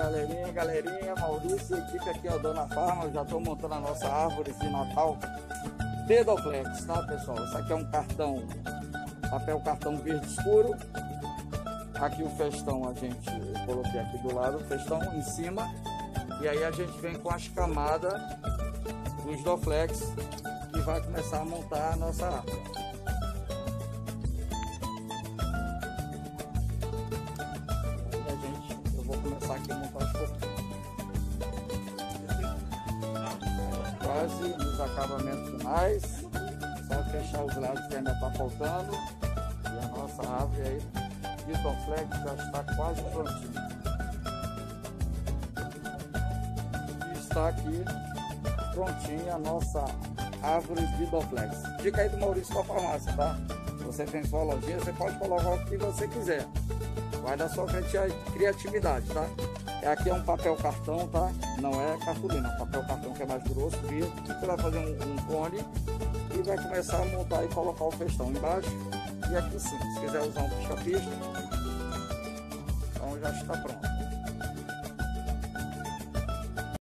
Galerinha, galerinha, Maurício e equipe aqui ó, Dona Farma, já estou montando a nossa árvore de Natal Pedoflex, tá pessoal? Isso aqui é um cartão, papel cartão verde escuro. Aqui o festão a gente, eu coloquei aqui do lado, o festão em cima. E aí a gente vem com as camadas dos Doflex e vai começar a montar a nossa árvore. Quase nos acabamentos finais. Só fechar os lados que ainda está faltando. E a nossa árvore aí de Doflex já está quase prontinha. E está aqui prontinha a nossa árvore de Doflex. Dica aí do Maurício da farmácia, tá? Se você tem sua lojinha, você pode colocar o que você quiser. Vai da sua criatividade, tá? É, aqui é um papel cartão, tá? Não é cartolina, é papel cartão que é mais grosso, via. Você vai fazer um, um cone e vai começar a montar e colocar o festão embaixo. E aqui sim, se quiser usar um pisca-pisca, então já está pronto.